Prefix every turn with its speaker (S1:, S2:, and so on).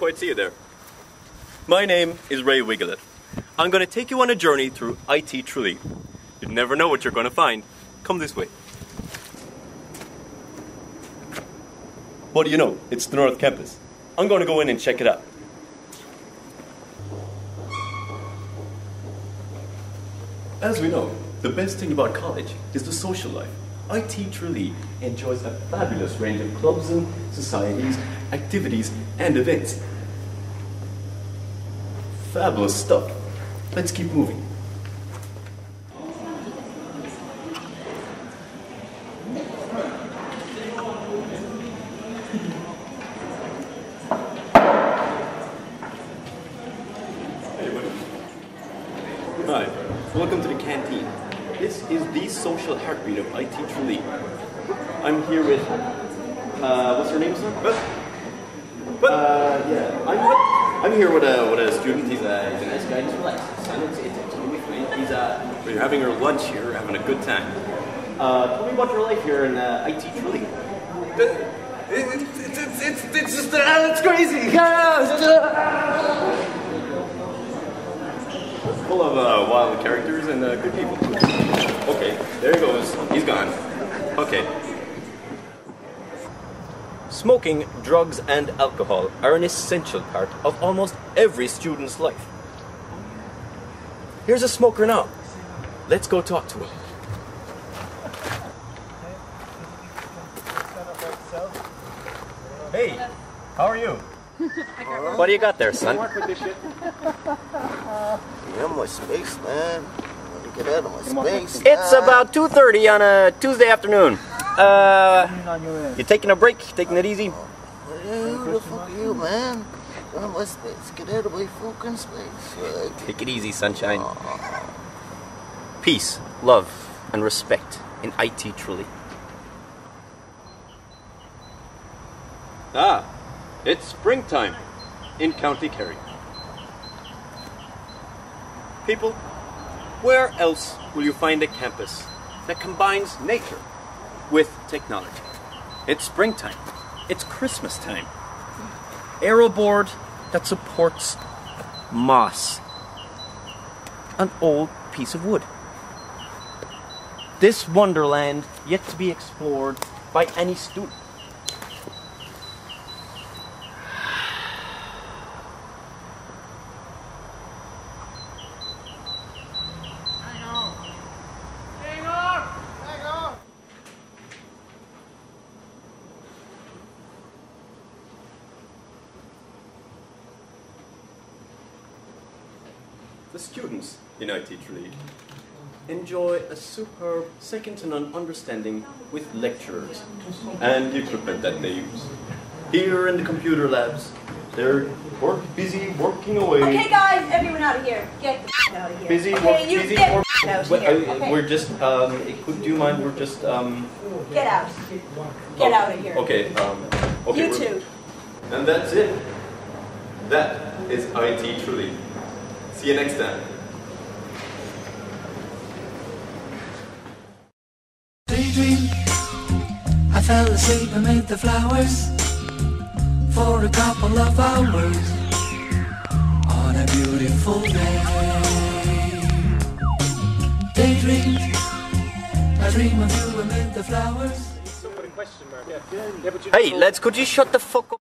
S1: quite see you there. My name is Ray Wigglet. I'm going to take you on a journey through IT Tralee. You never know what you're going to find. Come this way. What do you know? It's the North Campus. I'm going to go in and check it out. As we know, the best thing about college is the social life. IT Tralee enjoys a fabulous range of clubs and societies, activities, and events. Fabulous stuff. Let's keep moving. Hi, welcome to the canteen. This is the social heartbeat of IT Tralee. I'm here with, uh, what's her name, sir? But? Uh, yeah, I'm, I'm here with a, with a student. He's a, he's a nice guy. Just relax. Son, it's, it's absolutely fine. He's, uh, we're having our lunch here, having a good time. Uh, tell me about your life here in uh, IT Tralee.
S2: It's, it's, it's, it's, it's just, uh, it's crazy.
S1: Full of uh, wild characters and uh, good people. Okay, there he goes. He's gone. Okay. Smoking, drugs, and alcohol are an essential part of almost every student's life. Here's a smoker now. Let's go talk to him. Hey, how are you? What do you got there, son?
S3: Get out of my space, man. Let me get out of my space.
S1: It's about 2.30 on a Tuesday afternoon. Uh, you taking a break? Taking it easy?
S3: Who the fuck are you, man? Get out of my space. Get out of my fucking space. Right?
S1: Take it easy, sunshine. Peace, love, and respect in IT Tralee. Ah, it's springtime in County Kerry. People, where else will you find a campus that combines nature with technology? It's springtime. It's Christmas time. Aeroboard that supports moss. An old piece of wood. This wonderland yet to be explored by any student. The students in IT Tralee enjoy a superb second to none understanding with lecturers and the equipment that they use. Here in the computer labs, they're work, busy working away.
S4: Okay, guys, everyone out of here. Get the out of here.
S1: Busy
S4: okay,
S1: work,
S4: you
S1: busy
S4: get
S1: work.
S4: out of here.
S1: uh,
S4: Okay,
S1: We're just, um, could, do you mind, we're just, um.
S4: get out. Get
S1: oh,
S4: out of here.
S1: Okay, um, okay.
S4: You too.
S1: And that's it. That is IT Tralee. See you next time.
S5: daydream. I fell asleep amid the flowers for a couple of hours on a beautiful day. Daydream. I dream of you amid the flowers.
S1: Hey, lads, could you shut the fuck up?